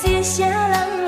现实啥人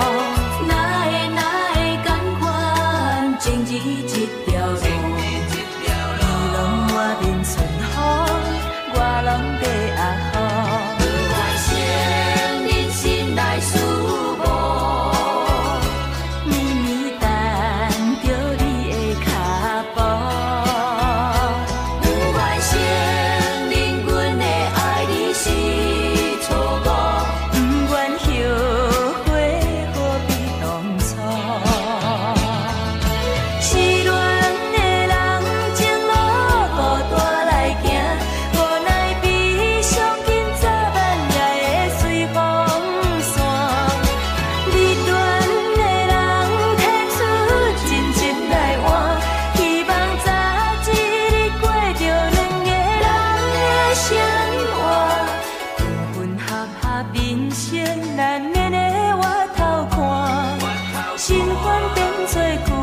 最苦。